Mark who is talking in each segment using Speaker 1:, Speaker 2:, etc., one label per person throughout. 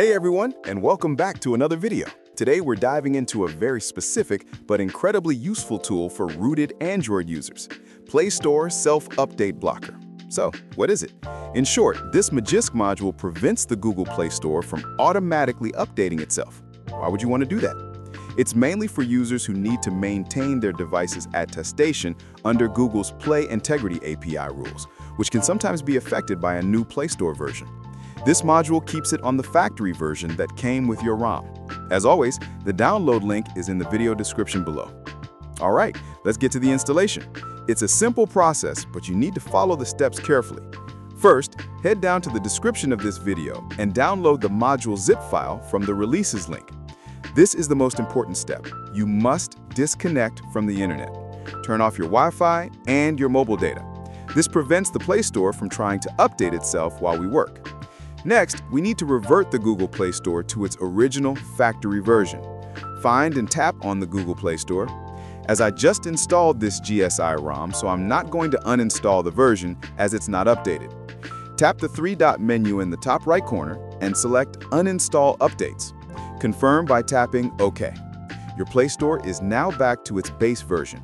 Speaker 1: Hey everyone, and welcome back to another video. Today we're diving into a very specific but incredibly useful tool for rooted Android users, Play Store Self-Update Blocker. So, what is it? In short, this Magisk module prevents the Google Play Store from automatically updating itself. Why would you want to do that? It's mainly for users who need to maintain their device's attestation under Google's Play Integrity API rules, which can sometimes be affected by a new Play Store version. This module keeps it on the factory version that came with your ROM. As always, the download link is in the video description below. All right, let's get to the installation. It's a simple process, but you need to follow the steps carefully. First, head down to the description of this video and download the module zip file from the releases link. This is the most important step. You must disconnect from the internet. Turn off your Wi-Fi and your mobile data. This prevents the Play Store from trying to update itself while we work. Next, we need to revert the Google Play Store to its original factory version. Find and tap on the Google Play Store. As I just installed this GSI ROM, so I'm not going to uninstall the version as it's not updated. Tap the three-dot menu in the top right corner and select Uninstall Updates. Confirm by tapping OK. Your Play Store is now back to its base version.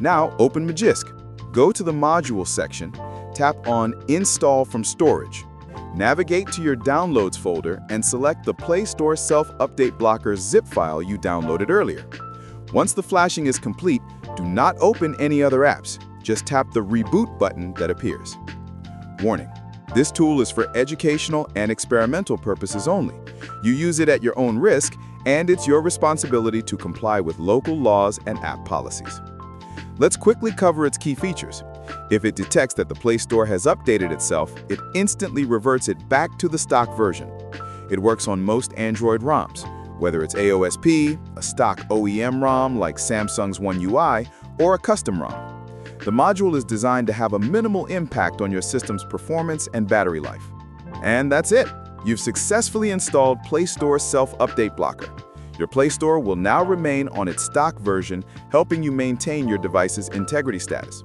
Speaker 1: Now open Magisk. Go to the Module section, tap on Install from Storage. Navigate to your Downloads folder and select the Play Store Self-Update Blocker zip file you downloaded earlier. Once the flashing is complete, do not open any other apps. Just tap the Reboot button that appears. Warning, this tool is for educational and experimental purposes only. You use it at your own risk, and it's your responsibility to comply with local laws and app policies. Let's quickly cover its key features. If it detects that the Play Store has updated itself, it instantly reverts it back to the stock version. It works on most Android ROMs, whether it's AOSP, a stock OEM ROM like Samsung's One UI, or a custom ROM. The module is designed to have a minimal impact on your system's performance and battery life. And that's it. You've successfully installed Play Store Self-Update Blocker. Your Play Store will now remain on its stock version, helping you maintain your device's integrity status.